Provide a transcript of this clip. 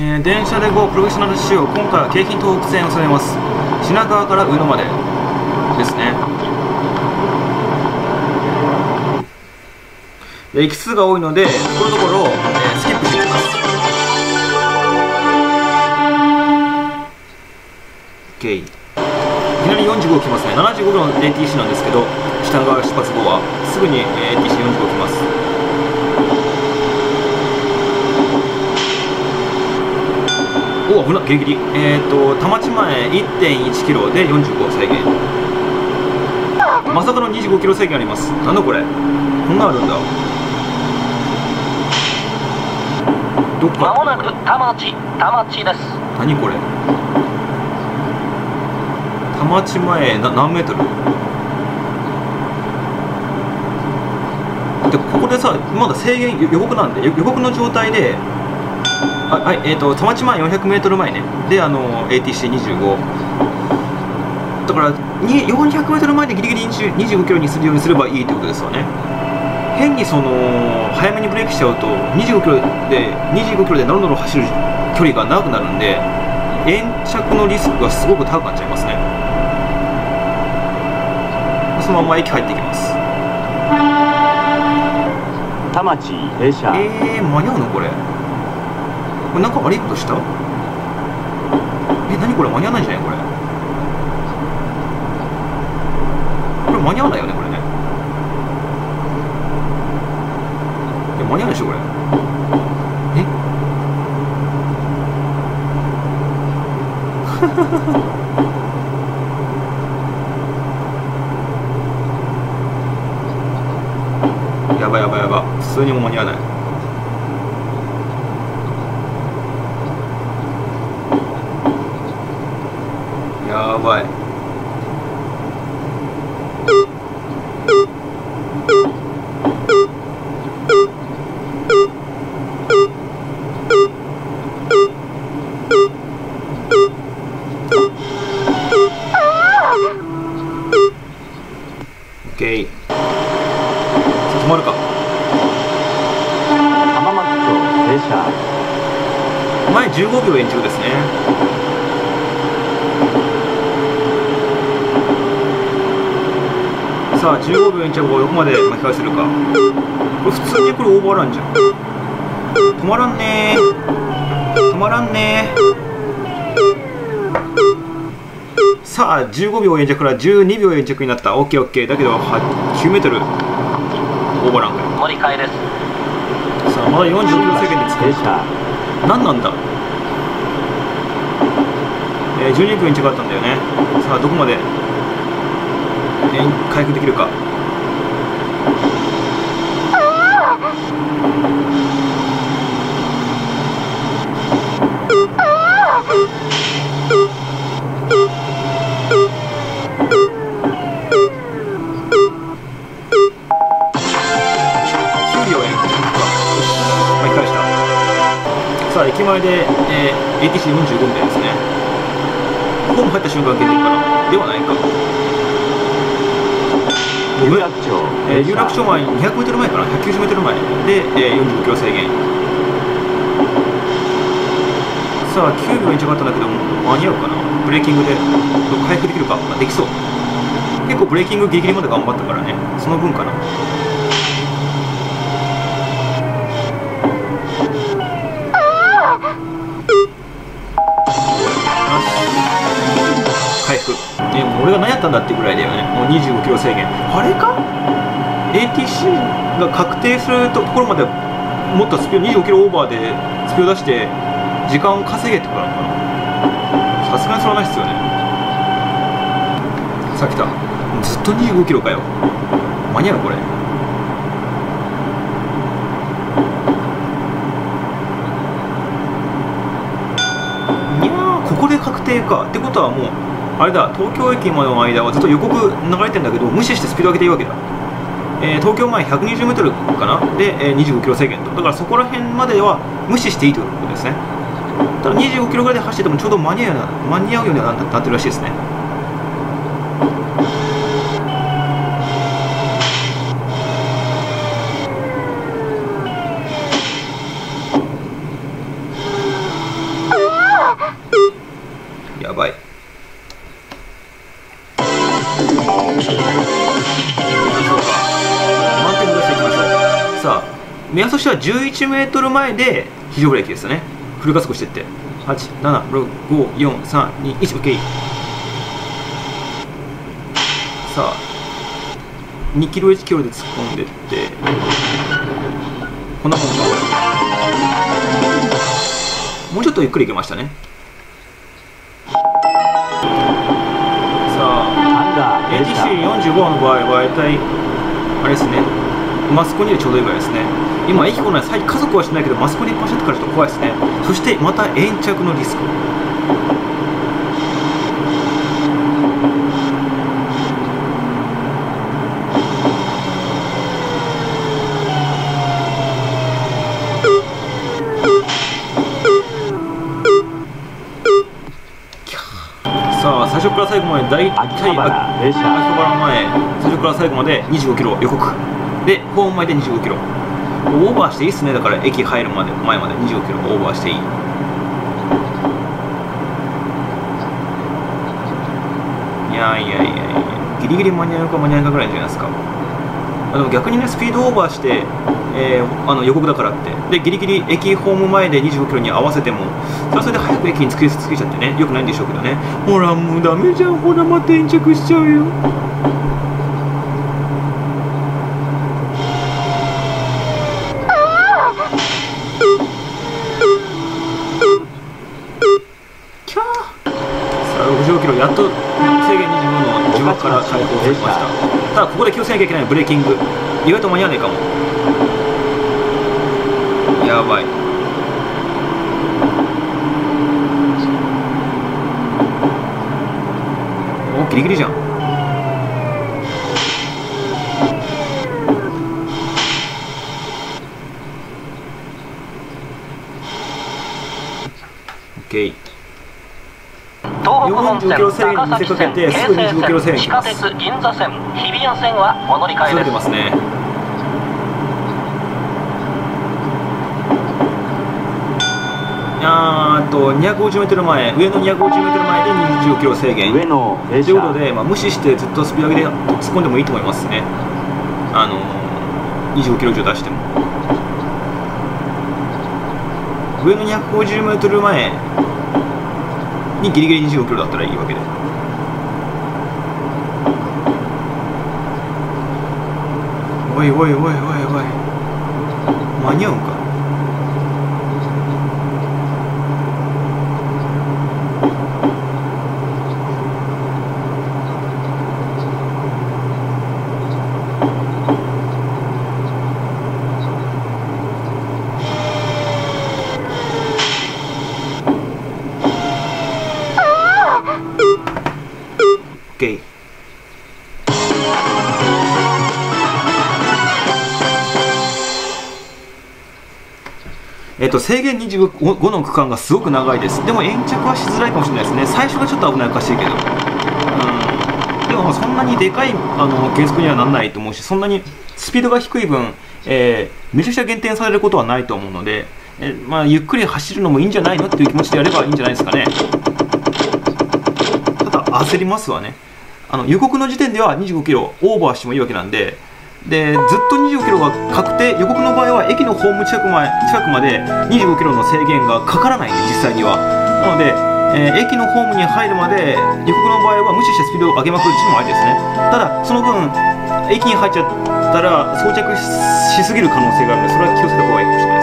えー電車で GO プロフェッショナル仕様今回は京浜東北線を進めます。品川から上野まで。ですね。で駅数が多いのでところどころ、えースキップしていきます。OK いきなり45来ますね。75秒の ATC なんですけど品川出発後はすぐに、えー ATC45 来ます。お危なギリギリえっ、と田町前1.1キロで45制限。まさかの25キロ制限あります。なんだこれ。こんなんあるんだ。どっか。まもなく田町田町です。何これ。田町前な何メートル。でここでさまだ制限予告なんで予予告の状態であはいえー、と田町前 400m 前ね。であの ATC25 だからに 400m 前でギリギリ20 25キロにするようにすればいいってことですよね。変にその早めにブレーキしちゃうと25キロで25キロでノロノロ走る距離が長くなるんで延着のリスクがすごく高くなっちゃいますね。そのまま駅入っていきます。田町停車。えー、間に合うのこれこれなんか悪いことした？え何これ？間に合わないんじゃない？これ。これ間に合わないよねこれね。いや間に合うでしょこれ。え？やばいやばいやば普通にも間に合わない。やばい。オッケーさあ止まるか。浜松町停車。前15秒延長ですねさあ15秒延長をどこまで巻き返せるか。これ普通にこれオーバーランじゃん。止まらんねー。止まらんねー。さあ15秒延着から12秒延着になった。OKOK だけど9メートル。オーバーランかよ。乗り換えです。さあまだ45キロ制限で停車何なんだ？えー、12分近かったんだよね。さあどこまで、えー回復できるか？さあ駅前で、えー、ATC45 みたいですねホーム入った瞬間限定かな？ではないか有楽町。えー有楽町前 200m 前かな？190m 前。で、えー、45キロ制限。さあ9秒延長がったんだけども間に合うかな？ブレーキングで回復できるかあできそう。結構ブレーキングギリギリまで頑張ったからね。その分かな。回復えも俺が何やったんだってぐらいだよね。もう25キロ制限。あれか？ATC が確定するところまでもっとスピード25キロオーバーでスピード出して時間を稼げってことなのかな？さすがにそれはないっすよね。さあ来た。ずっと25キロかよ。間に合うこれ。いやーここで確定か。ってことはもうあれだ東京駅までの間はずっと予告流れてんだけど無視してスピード上げていいわけだ、えー東京前 120m かな？で、えー25キロ制限と。だからそこら辺までは無視していいということですね。ただ25キロぐらいで走っててもちょうど間に合うような間に合うようになってるらしいですね。目安としては11メートル前で非常ブレーキですよね。フル加速していって。87654321 OK さあ2キロ1キロで突っ込んでって。こんなもんかもうちょっとゆっくり行けましたね。さあアンダー停車 ATC45 の場合は大体あれですねマスコニでちょうどいいぐらいですね。今駅来ない最近家族はしないけどマスコニ一発ってからちょっと怖いですね。そしてまた延着のリスク。さあ最初から最後まで大体秋葉原前最初から最後まで25キロ予告でホーム前で25キロ。オーバーしていいっすね。だから駅入るまで前まで25キロオーバーしていい。いやいやいやいや。ギリギリ間に合うか間に合うかぐらいじゃないですか。あでも逆にねスピードオーバーして、えーあの予告だからって。でギリギリ駅ホーム前で25キロに合わせてもそれそれで早く駅に着け着けちゃってねよくないんでしょうけどね。ほらもうダメじゃん。ほらまた延着しちゃうよキャーさあ65キロやっと制限25の呪縛から解放されましたただここで気をつけなきゃいけないブレーキング。意外と間に合わねえかも。やばい。おギリギリじゃん。オッケー45キロ制限に見せかけ高崎線京てすぐ25キロ制限地下鉄銀座線日比谷線はお乗り換えですてますねあーっと 250m 前上の 250m 前で25キロ制限上野停車。ということで、まあ、無視してずっとスピード上げで突っ込んでもいいと思いますね。あのー、25キロ以上出しても。上の 250m 前にギリギリ25キロだったらいいわけで。おいおいおいおいおい。間に合うんか？えっと、制限25の区間がすごく長いです。でも延着はしづらいかもしれないですね。最初がちょっと危ないおかしいけど。うん。でもそんなにでかいあの減速にはならないと思うし、そんなにスピードが低い分、えーめちゃくちゃ減点されることはないと思うので、えーまあ、ゆっくり走るのもいいんじゃないのっていう気持ちでやればいいんじゃないですかね。ただ、焦りますわね。あの予告の時点では25キロオーバーしてもいいわけなんで、でずっと25キロが確定予告の場合は駅のホーム近くま近くまで25キロの制限がかからないんで実際には。なので、えー駅のホームに入るまで予告の場合は無視してスピードを上げまくるっていうのもありですね。ただその分駅に入っちゃったら装着しすぎる可能性があるのでそれは気をつけた方がいいかもしれない。